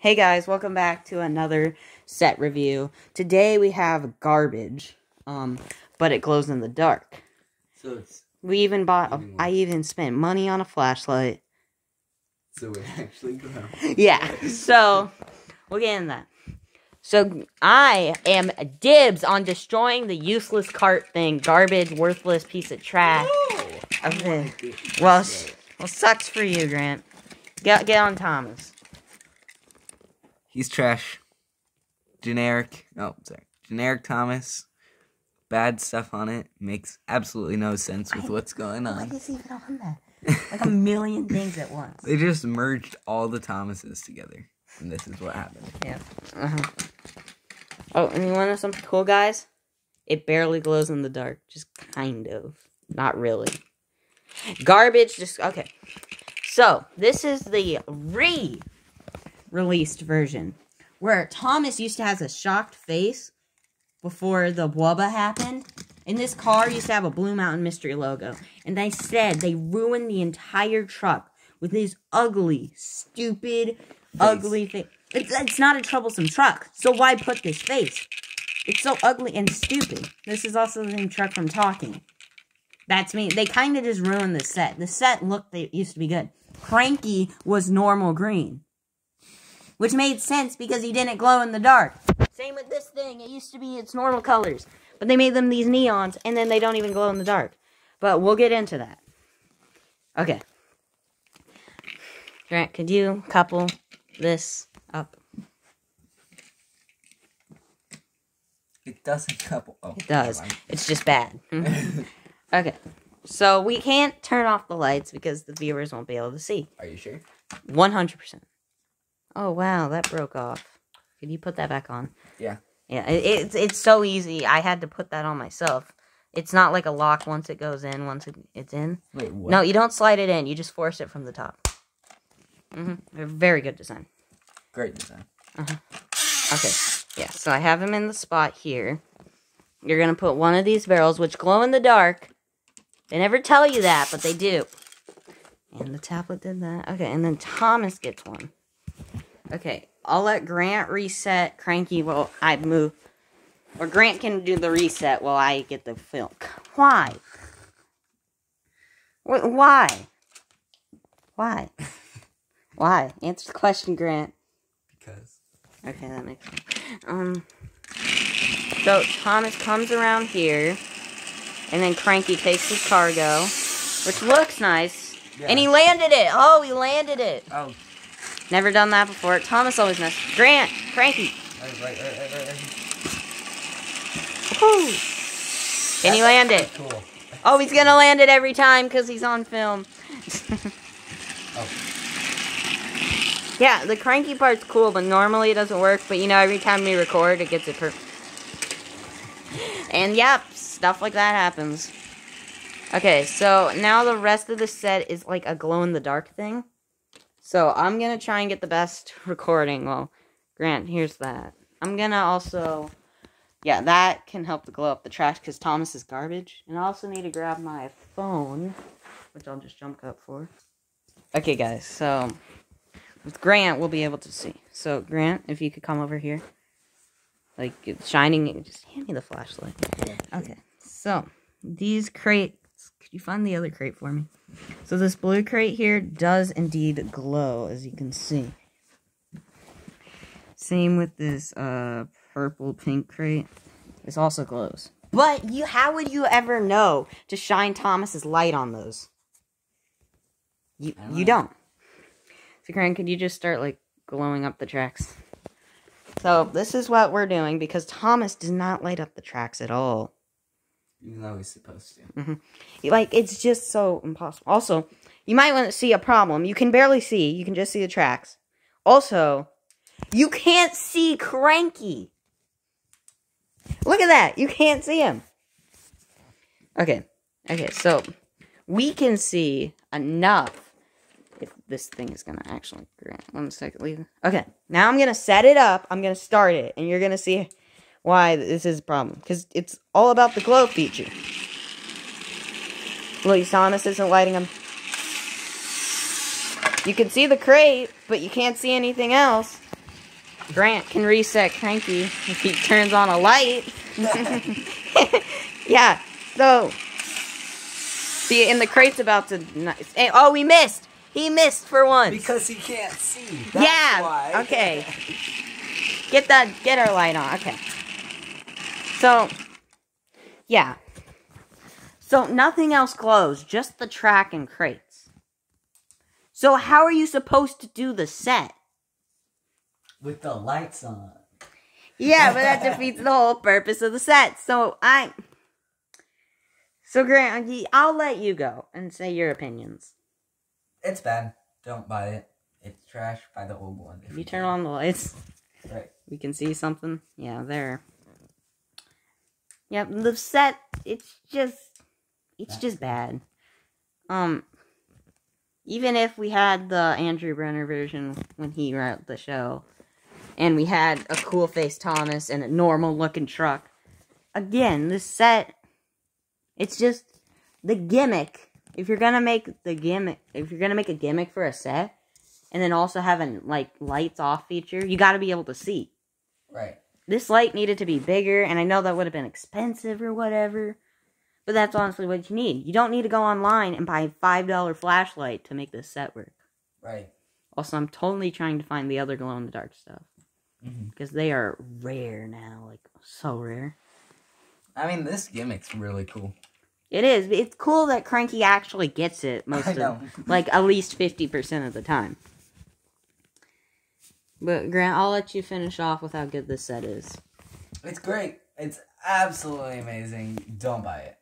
Hey guys, welcome back to another set review. Today we have garbage, um, but it glows in the dark. So it's We even bought, a, I even spent money on a flashlight. so it actually glows. Yeah, so we'll get in that. So I am dibs on destroying the useless cart thing, garbage, worthless piece of trash. Okay. Well, well, sucks for you, Grant. Get get on Thomas. He's trash. Generic. Oh, sorry. Generic Thomas. Bad stuff on it. Makes absolutely no sense with what's going What on. is even on that? Like a million things at once. They just merged all the Thomases together. And this is what happened. Yeah. Uh-huh. Oh, and you want to know something cool, guys? It barely glows in the dark. Just kind of. Not really. Garbage, just. Okay. So, this is the re released version where Thomas used to have a shocked face before the Wubba happened. And this car used to have a Blue Mountain Mystery logo. And they said they ruined the entire truck with his ugly, stupid, ugly face. It's, it's not a troublesome truck, so why put this face? It's so ugly and stupid. This is also the same truck from Talking. That's me. They kind of just ruined the set. The set looked, they used to be good. Cranky was normal green. Which made sense because he didn't glow in the dark. Same with this thing. It used to be its normal colors. But they made them these neons, and then they don't even glow in the dark. But we'll get into that. Okay. Grant, could you couple this up? It doesn't couple. Oh, It does. It's just bad. okay. So we can't turn off the lights because the viewers won't be able to see. Are you sure? 100%. Oh, wow. That broke off. Could you put that back on? Yeah. Yeah, it, it's it's so easy. I had to put that on myself. It's not like a lock once it goes in, once it, it's in. Wait, what? No, you don't slide it in. You just force it from the top. hmm Very good design. Great design. Uh-huh. Okay. Yeah, so I have them in the spot here. You're going to put one of these barrels, which glow in the dark. They never tell you that, but they do. And the tablet did that. Okay, and then Thomas gets one. Okay, I'll let Grant reset Cranky while I move. Or Grant can do the reset while I get the film. Why? Why? Why? Why? Answer the question, Grant. Because. Okay, that makes sense. Um, so Thomas comes around here, and then Cranky takes his cargo, which looks nice. And he landed it. Oh, he landed it. Oh, Never done that before. Thomas always messes. Grant, Cranky. right, right, right, right, right. Woo. Can he land it? Cool. Oh, he's gonna land it every time because he's on film. Oh. Yeah, the cranky part's cool, but normally it doesn't work. But you know, every time we record, it gets it perfect. And yep, stuff like that happens. Okay, so now the rest of the set is like a glow in the dark thing. So I'm gonna try and get the best recording. Well, Grant, here's that. I'm gonna also, yeah, that can help to glow up the trash because Thomas is garbage. And I also need to grab my phone, which I'll just jump up for. Okay, guys, so with Grant, we'll be able to see. So, Grant, if you could come over here. Like, it's shining. Just hand me the flashlight. Okay, so these crates. Could you find the other crate for me? So, this blue crate here does indeed glow, as you can see. Same with this uh, purple pink crate. This also glows. But you, how would you ever know to shine Thomas's light on those? You, don't you know. don't. So, Grant, could you just start like glowing up the tracks? So this is what we're doing because Thomas does not light up the tracks at all. Even though he's supposed to. Like it's just so impossible. Also, you might want to see a problem. You can barely see. You can just see the tracks. Also, you can't see Cranky. Look at that. You can't see him. Okay. Okay, so we can see enough if this thing is gonna actually grant one second leave. Okay, now I'm gonna set it up, I'm gonna start it, and you're gonna see why this is a problem. Because it's all about the glow feature. Thomas isn't lighting them. You can see the crate, but you can't see anything else. Grant can reset Cranky if he turns on a light. yeah. So, see, and the crate's about to. Oh, we missed. He missed for once. Because he can't see. That's yeah. why. Okay. Get that. Get our light on. Okay. So, yeah. So nothing else glows, just the track and crates. So how are you supposed to do the set? With the lights on. Yeah, but that defeats the whole purpose of the set. So I. So Grant, I'll let you go and say your opinions. It's bad. Don't buy it. It's trash. Buy the old one. If you turn on the lights, Right. we can see something. Yeah, there. Yep, the set. It's just, it's just bad. Um, even if we had the Andrew Brenner version when he wrote the show, and we had a cool face Thomas and a normal looking truck, again, this set, it's just the gimmick. If you're gonna make the gimmick, if you're gonna make a gimmick for a set, and then also have a like lights off feature, you got to be able to see. Right. This light needed to be bigger, and I know that would have been expensive or whatever. But that's honestly what you need. You don't need to go online and buy a five dollar flashlight to make this set work. Right. Also, I'm totally trying to find the other glow in the dark stuff mm-hmm. because they are rare now, like so rare. I mean, this gimmick's really cool. It is. It's cool that Cranky actually gets it most of, like at least fifty percent of the time. But Grant, I'll let you finish off with how good this set is. It's great. It's absolutely amazing. Don't buy it.